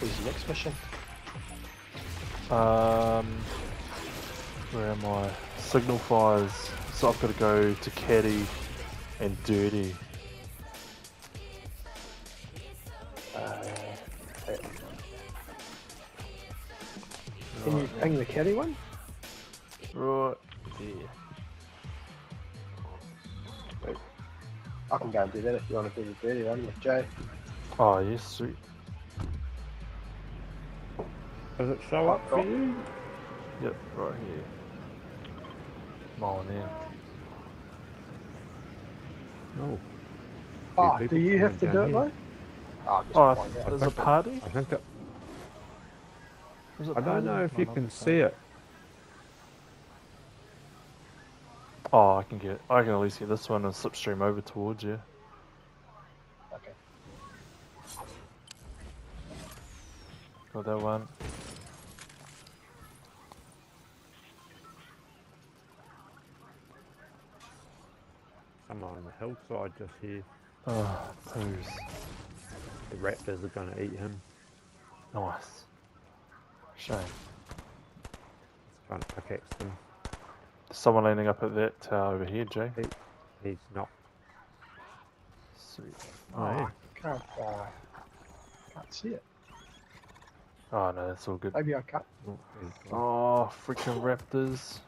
Who's the next mission? Um, where am I? Signal fires. So I've got to go to Caddy and Dirty. Can you ping the carry one? Right there. Wait. I can go and do that if you want to do the dirty one with Jay. Oh yes, sweet. Does it show up for oh. you? Yep, right here. Mile an hour. No. Oh, ah, do you have to do it here. though? Oh, Oh, there's a party? I think it, There's a I don't know if you can see it. Oh, I can get. I can at least get this one and slipstream over towards you. Okay. Got that one. Someone on the hillside just here. Oh, poos. The raptors are gonna eat him. Nice. Shame. He's trying to pickaxe them. There's someone landing up at that tower over here, Jay. He's not. Sweet. Oh, yeah. Can't, uh, can't see it. Oh no, that's all good. Maybe I can't. Oh, he's gone. Oh, freaking raptors.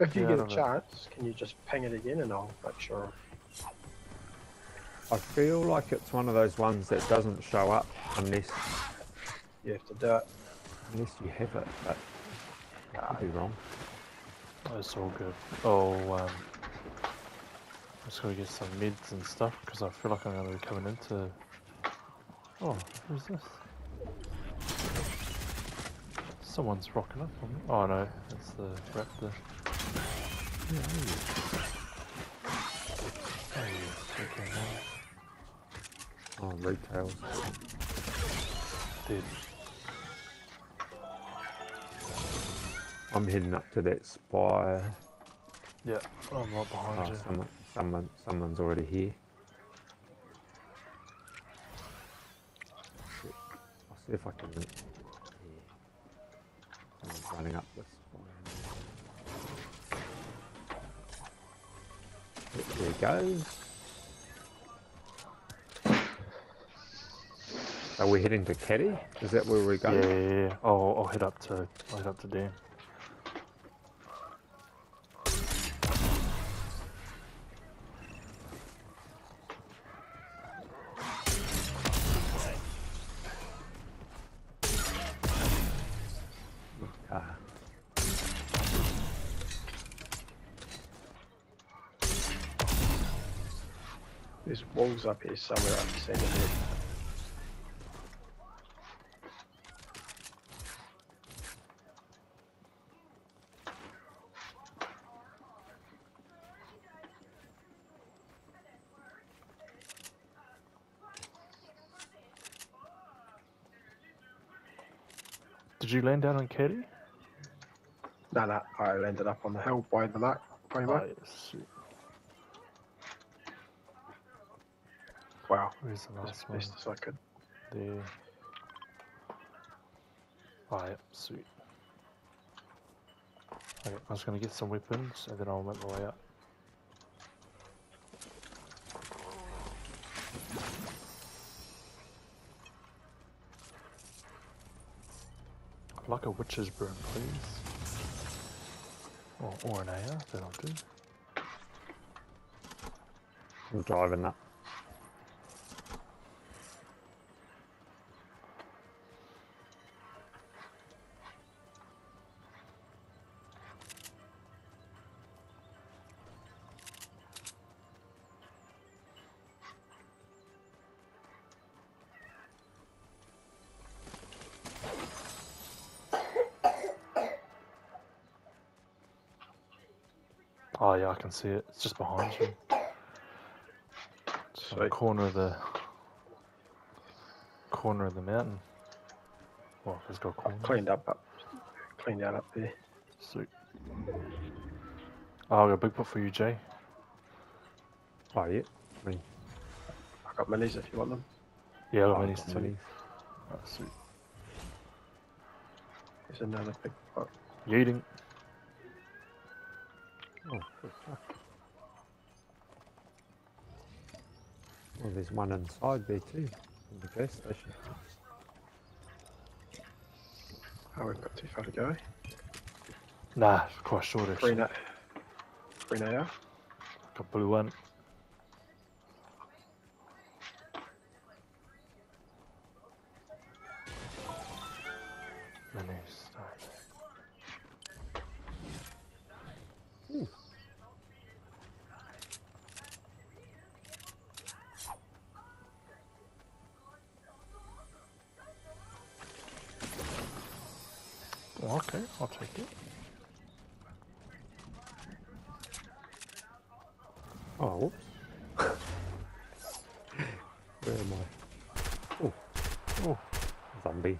If you Yeah, get a don't know. chance, can you just ping it again and I'll make sure. I feel like it's one of those ones that doesn't show up unless You have to do it. Unless you have it, but I could be wrong. That's all good. Oh, um, I'm just gonna get some meds and stuff because I feel like I'm gonna be coming into. Oh, who's this? Someone's rocking up on me. Oh no, it's the raptor. Oh yes, okay, now. Oh, retail. Dead. I'm heading up to that spire. Yeah, I'm right behind Oh, you. someone, someone, someone's already here. Shit. I'll see if I can. Yeah. Someone's running up this spire. There he goes. Are we heading to Caddy? Is that where we're Yeah, going? yeah, yeah. Oh, I'll head up to, I'll head up to Dan. Ah, Up here somewhere. I've seen it. Did you land down on Caddy? No, no. I landed up on the hill by the mark. By the Oh, mark. yes, sweet. Wow. Where's the As last one? best as I could. There. Oh, yep, sweet. Okay, I was gonna get some weapons and then I'll make my way up. I'd like a witch's broom, please. Or, or an AR, that'll do. I'm driving up. Oh yeah, I can see it. It's just behind you. It's on the corner of the corner of the mountain. Well, it's got a corner. I've cleaned up, up cleaned out up there. Sweet. Oh, I got a big Bigfoot for you, Jay. Oh, yeah. I mean, I got minis if you want them. Yeah, I oh, got I've minis too. minis. Oh, sweet. There's another big pot. Yeeting. Oh. Well, there's one inside there too, in the gas station. Oh, we've got too far to go. Nah, quite short Three actually. na Three now. Got blue one. Okay, I'll take it. Oh. Where am I? Oh, Oh, zombie.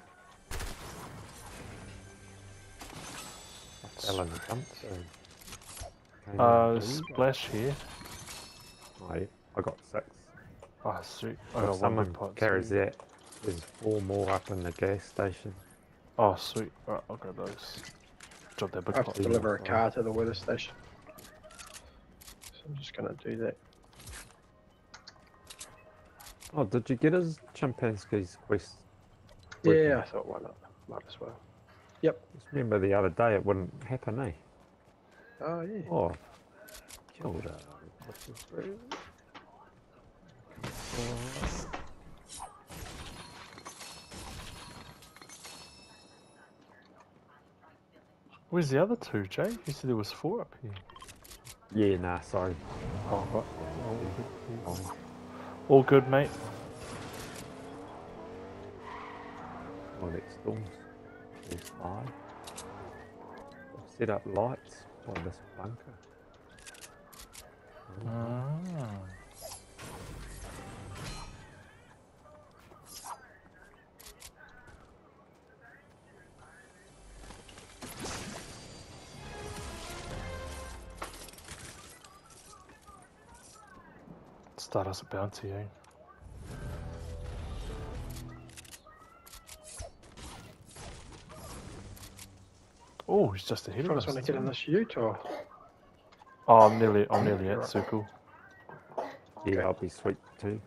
I fell in the dump zone. Came out uh, of the window. splash here. Yeah, I got six. Oh, sweet. I got one someone carries that, there's four more up in the gas station. Oh, sweet. Alright, I'll grab those. Drop that big I have to deliver a car to the weather station. So I'm just gonna do that. Oh, did you get his Chimpanzee's quest? Yeah, I thought why not? Might as well. Yep. Just remember the other day it wouldn't happen, eh? Oh yeah. Oh, killed her. What's his name? Where's the other two, Jay? You said there was four up here. Yeah, nah, sorry. Oh, what? Oh, All good, mate. oh that storms. There's five. They've set up lights by this bunker. Ah. Start us a bounty, eh? Oh, he's just ahead You of just us. want to get in this ute or? Oh, I'm nearly, I'm nearly at Right. circle. Yeah, Okay. I'll be sweet too.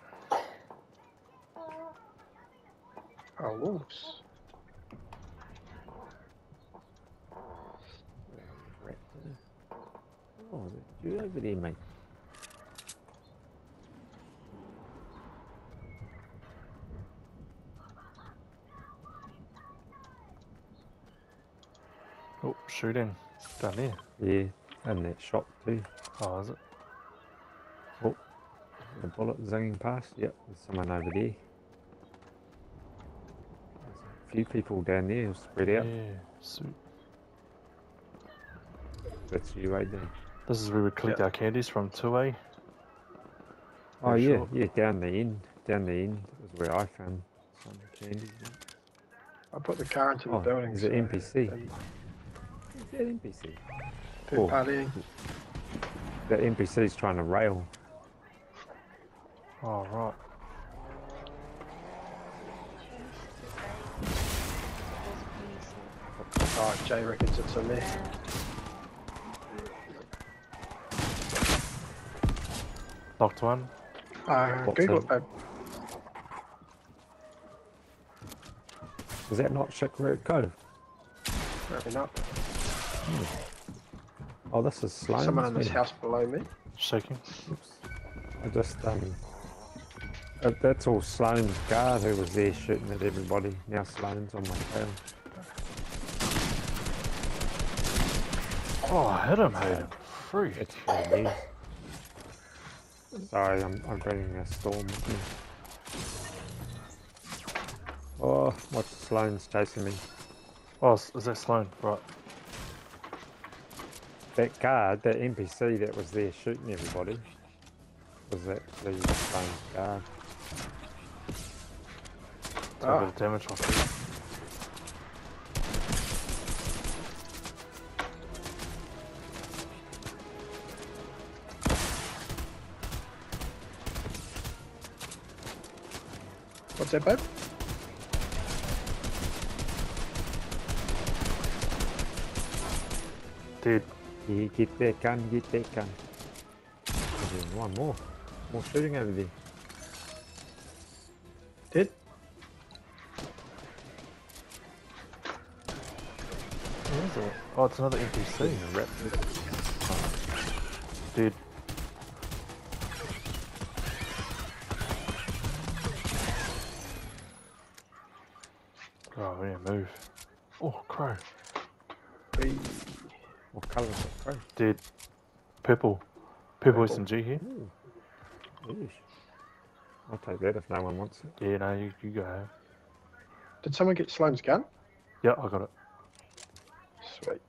Oh, wolves. Oh, you over there, mate. Oh, shooting. Down there. Yeah, and that shop too. Oh, is it? Oh, the bullet zinging past. Yep, there's someone over there. There's a few people down there spread out. Yeah, sweet. That's you right there. This is where we collect Yeah. our candies from 2A. Eh? Oh yeah, short. yeah, down the end. Down the end is where I found some candies. I put the car into the Oh, building. is it so- NPC? And Is that NPC? People Oh. partying. The NPC's trying to rail. Oh, right. Oh, Jay reckons it's in there. Knocked one. Uh, Google in- Is that not Shipwreck Cove? Maybe not. Oh, this is Sloane. Someone in this house below me. Shaking. Oops. I just um. uh, that's all Sloane's guard who was there shooting at everybody. Now Sloane's on my tail. Oh, I hit him, Hayden. Free. It's what it is. Sorry, I'm, I'm bringing a storm with me. Oh, what's Sloane's chasing me? Oh, is is that Sloane? Right that guard, that NPC that was there shooting everybody, was that the same guard. Oh. a bit of damage off him. What's that, bud? Dude. Get that gun, get that gun. One more. More shooting over there. Dead? where is it? Oh, it's another NPC. Shooting a rap. Dude. Oh, we to move. Oh, crow. Whee. What colour is it? Oh, Dude. Purple. Purple Purple. SMG here. ooh. Yeesh. I'll take that if no one wants it. Yeah, no, you, you go ahead. Did someone get Sloane's gun? Yeah, I got it. Sweet.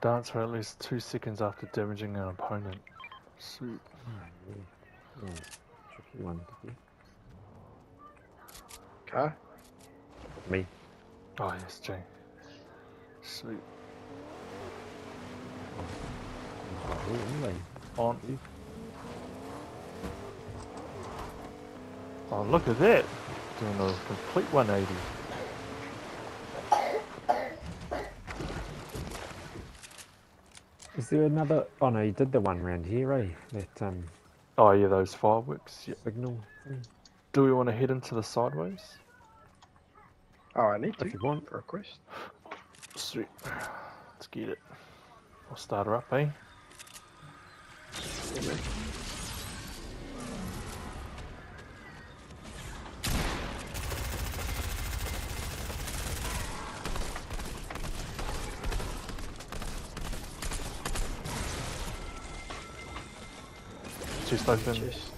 Dance for at least two seconds after damaging an opponent. Sweet. Oh, yeah. Oh, tricky one to get. Car? Me. Oh, yes, Jay. Sweet. Anyway. On. Oh, look at that! Doing a complete 180. Is there another? Oh no, you did the one round here, eh? That um Oh, yeah, those fireworks. Yeah. signal thing. Do we want to head into the sideways? Oh, I need to. If you want. For a quest. Sweet. Let's get it. I'll start her up, eh? Yeah, man. Chest open. Chest.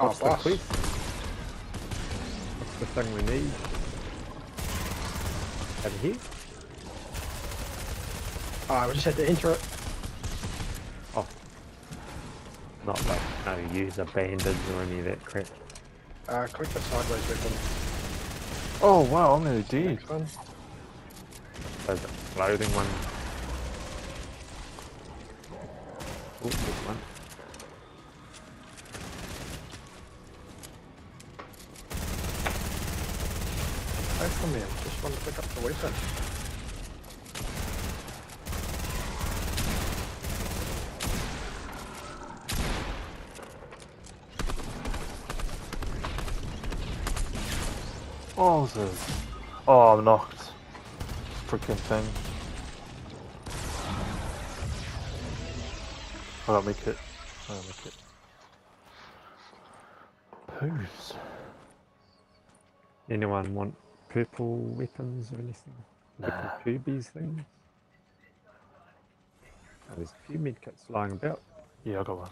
Oh, What's the boss. quest? What's the thing we need? Over here? Oh, we just had to enter it. Oh. Not like no user bandits or any of that crap. Uh, click the sideways weapon. Oh, wow, I'm nearly dead. Next one. So the clothing one. Oh, this one. Away from me. I just want to pick up the weapon. Oh, this. Oh, I'm knocked. Freaking thing. I got me kit. I got me kit. Poos. Anyone want purple weapons or anything? Nah. Purple tubies things? Oh, there's a few medkits lying about. Yeah, I got one.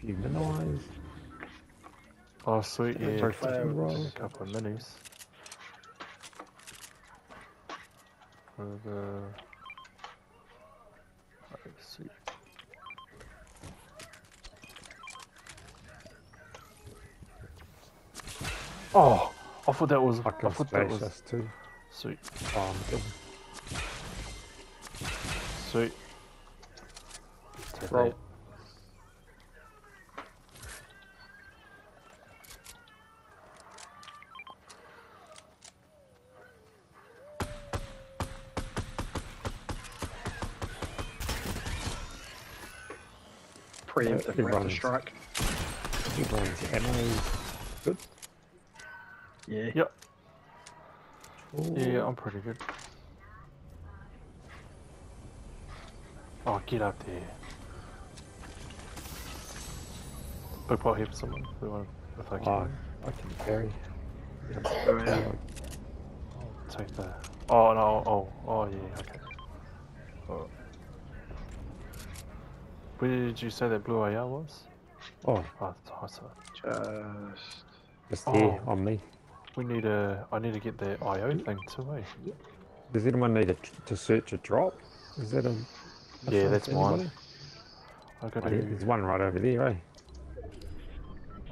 Few minimize. Oh, sweet, yeah. Throw fire fifty was- roll. A couple of minis. With, uh... oh, sweet. Oh! I thought that was. I I thought that was. too. Sweet. Oh. Sweet. Take Roll. that. Preemptive raptor everyone's- strike. Everyone's ammo good. Yeah. Yep. Oh, Yeah, I'm pretty good. Oh, get up there. Big pot here for someone. If, they want, if I can. Oh, I can carry. Oh, yeah. I'll take the Oh no! Oh, oh yeah. Okay. Oh. Where did you say that blue AR was? Oh, Oh, I. Just. just here Oh. on me. We need a. I need to get the IO thing too, eh? Does anyone need a, to search a drop? Is that a. Yeah, that's to mine. anybody? I got Oh, yeah, to. there's one right over there, eh?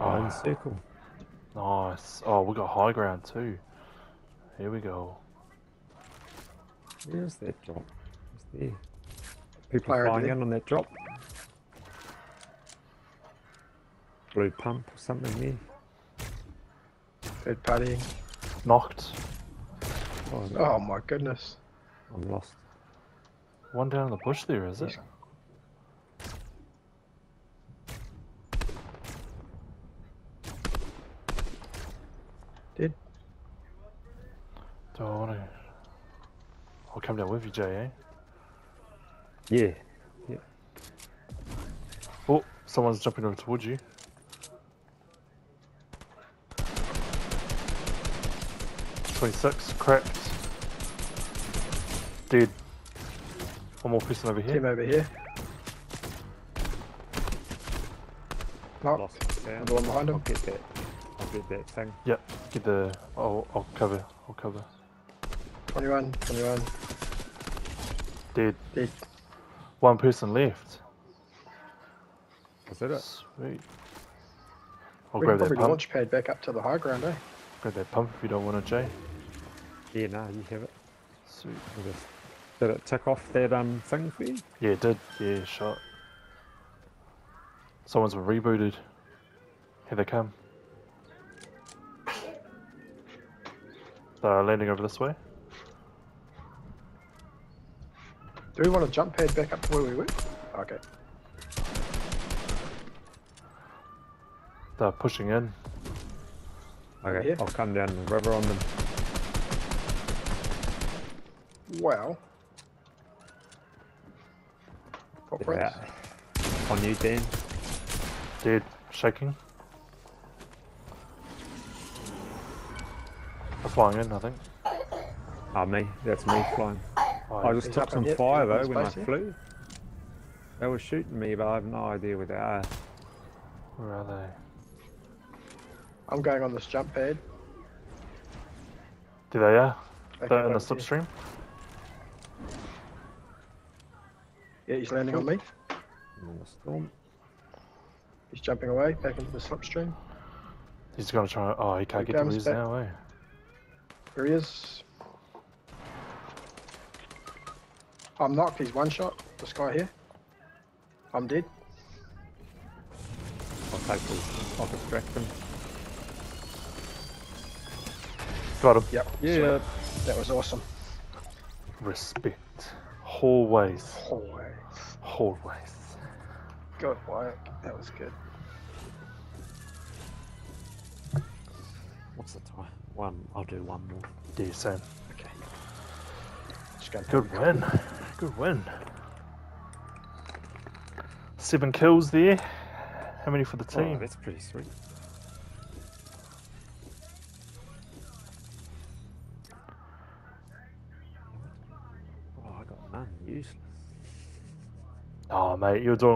Iron Oh, circle. nice. Oh, we got high ground too. Here we go. Where's that drop? It's there. People Fire flying in on that drop. Blue pump or something there. Third party. Knocked. Oh, Oh my goodness. I'm lost. One down in the bush there, is it? Did. Do I want to? I'll come down with you, Jay. Eh? Yeah. Oh, someone's jumping over towards you. Twenty-six, cracked. Dead. One more person over here. Team over here. Knock. Lost the. Another one behind I'll him. get that. I'll get that thing. Yep. Get the. I'll, I'll cover. I'll cover. 21, 21. Dead. Dead. One person left. Was that it? Sweet. I'll we grab can that probably pump. launch pad back up to the high ground, eh? Grab that pump if you don't want it, Jay. Yeah, no, you have it. Sweet. I'll just- Did it tick off that um thing for you? Yeah, it did. Yeah, shot. Someone's been rebooted. Here they come. They're landing over this way. Do we want to jump pad back up to where we were? Okay. They're pushing in. Okay, Yeah. I'll come down the river on them. Wow. Get Footprints. out. On you, Dan. Dead. Shaking. They're flying in, I think. Ah, me. That's me flying. Oh, I just He's took some here, fire though when I here. flew. They were shooting me, but I have no idea where they are. Where are they? I'm going on this jump pad. Do they are. Back They're in the over slipstream. Yeah, he's landing on me. I'm in the storm. He's jumping away back into the slipstream. He's gonna try. Oh, he can't Here get to comes his back. now, eh? There he is. I'm knocked. He's one shot. This guy here. I'm dead. I'll take him. I'll distract him. Got him. Yep. Yeah. sweet. That was awesome. Respect. Hallways. Always. Hallways. Good work. That was good. What's the time? One. I'll do one more. Yeah, same. Okay. Just going Good win. Good win. Seven kills there. How many for the team? Oh, team? that's pretty sweet. Oh, I got none. Useless. Oh, mate, you're doing